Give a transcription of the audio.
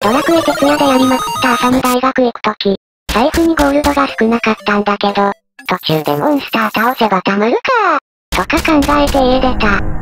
ドラクエ徹夜でやりまくった。朝に大学行くとき、財布にゴールドが少なかったんだけど、途中でモンスター倒せば貯まるか。とか考えて家出た。